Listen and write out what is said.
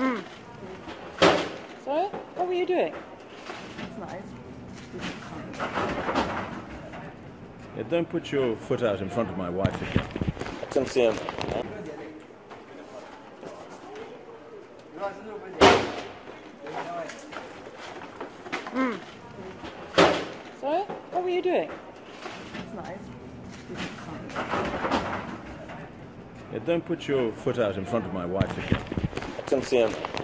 Mm. Sorry? What were you doing? That's nice. Yeah, don't put your foot out in front of my wife again. Can see him. Mm. Sorry? What were you doing? That's nice. Yeah, don't put your foot out in front of my wife again. Can see him.